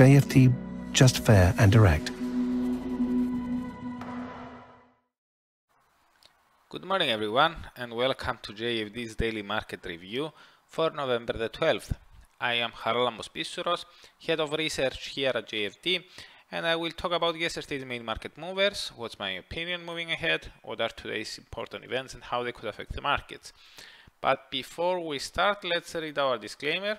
JFD, just fair and direct. Good morning everyone and welcome to JFD's daily market review for November the 12th. I am Charalambos Pissouros, head of research here at JFD and I will talk about yesterday's main market movers, what's my opinion moving ahead, what are today's important events and how they could affect the markets. But before we start, let's read our disclaimer.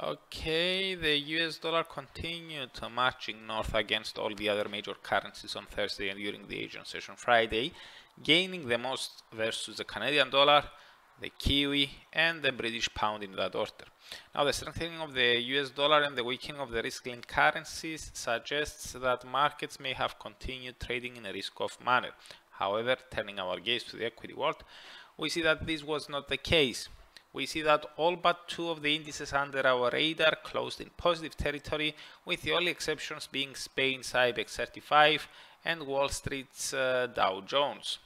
Okay, the US dollar continued marching north against all the other major currencies on Thursday and during the Asian session Friday, gaining the most versus the Canadian dollar, the Kiwi, and the British pound in that order. Now, the strengthening of the US dollar and the weakening of the risk-linked currencies suggests that markets may have continued trading in a risk-off manner. However, turning our gaze to the equity world, we see that this was not the case we see that all but two of the indices under our radar closed in positive territory, with the only exceptions being Spain's IBEX 35 and Wall Street's uh, Dow Jones.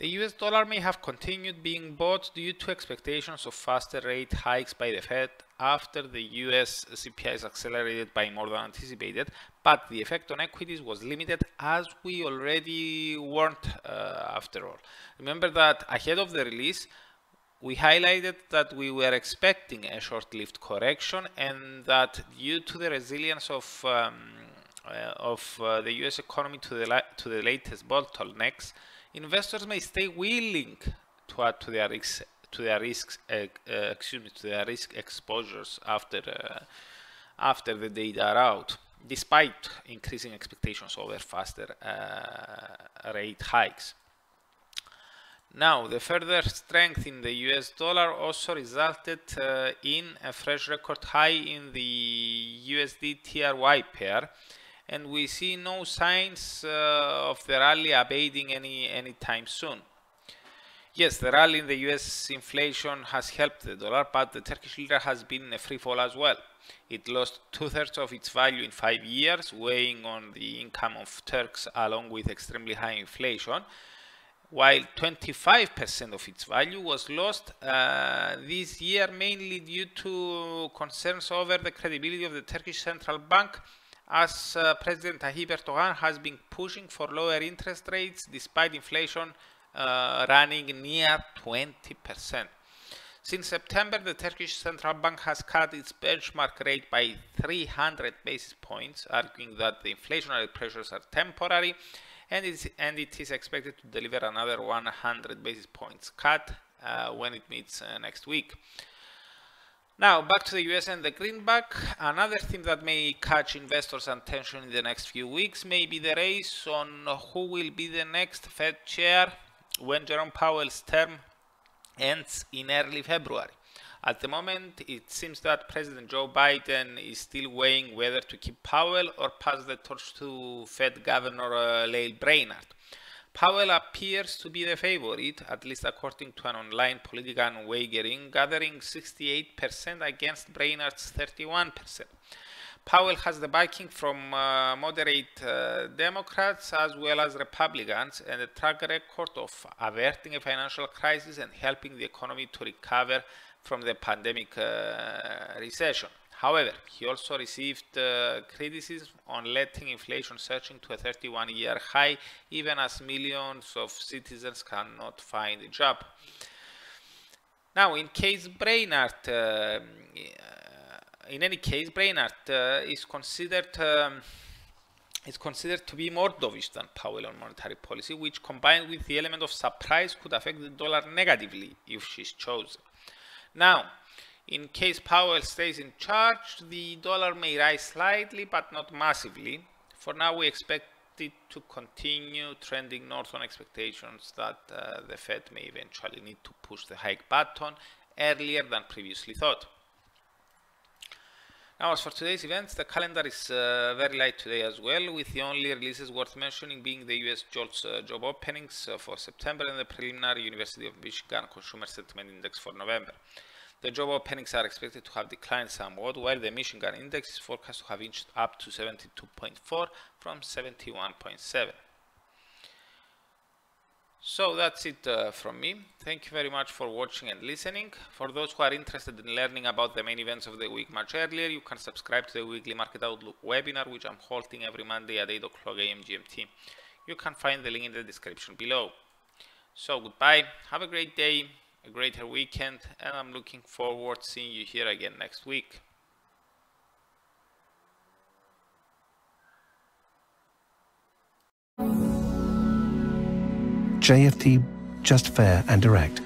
The US dollar may have continued being bought due to expectations of faster rate hikes by the Fed after the US CPI is accelerated by more than anticipated, but the effect on equities was limited as we already warned uh, after all. Remember that ahead of the release, we highlighted that we were expecting a short-lived correction and that due to the resilience of um, uh, of uh, the US economy to the to the latest bottlenecks, investors may stay willing to add to their risks to their risks uh, uh excuse me to their risk exposures after uh, after the data are out, despite increasing expectations over faster uh, rate hikes. Now, the further strength in the US dollar also resulted uh, in a fresh record high in the USD TRY pair, and we see no signs uh, of the rally abating any anytime soon. Yes, the rally in the US inflation has helped the dollar, but the Turkish lira has been in a free fall as well. It lost two-thirds of its value in five years, weighing on the income of Turks along with extremely high inflation while 25% of its value was lost uh, this year mainly due to concerns over the credibility of the Turkish Central Bank as uh, President Tayyip Erdogan has been pushing for lower interest rates despite inflation uh, running near 20%. Since September, the Turkish Central Bank has cut its benchmark rate by 300 basis points, arguing that the inflationary pressures are temporary and, and it is expected to deliver another 100 basis points cut uh, when it meets uh, next week. Now, back to the US and the greenback. Another thing that may catch investors' attention in the next few weeks may be the race on who will be the next Fed chair when Jerome Powell's term ends in early February. At the moment, it seems that President Joe Biden is still weighing whether to keep Powell or pass the torch to Fed Governor uh, Lael Brainard. Powell appears to be the favorite, at least according to an online political wagering, gathering 68% against Brainard's 31%. Powell has the backing from uh, moderate uh, Democrats as well as Republicans and a track record of averting a financial crisis and helping the economy to recover from the pandemic uh, recession. However, he also received uh, criticism on letting inflation surge to a 31-year high, even as millions of citizens cannot find a job. Now, in case Brainard, uh, in any case, Brainard uh, is considered um, is considered to be more dovish than Powell on monetary policy, which combined with the element of surprise could affect the dollar negatively if she's chosen. Now, in case Powell stays in charge, the dollar may rise slightly but not massively. For now, we expect it to continue trending north on expectations that uh, the Fed may eventually need to push the hike button earlier than previously thought. Now, as for today's events, the calendar is uh, very light today as well, with the only releases worth mentioning being the US JOLTS uh, job openings uh, for September and the preliminary University of Michigan Consumer Sentiment Index for November. The job openings are expected to have declined somewhat, while the Michigan Index is forecast to have inched up to 72.4 from 71.7. So that's it uh, from me. Thank you very much for watching and listening. For those who are interested in learning about the main events of the week much earlier, you can subscribe to the weekly Market Outlook webinar, which I'm holding every Monday at 8 o'clock AM GMT. You can find the link in the description below. So goodbye, have a great day, a greater weekend, and I'm looking forward to seeing you here again next week. JFD, just fair and direct.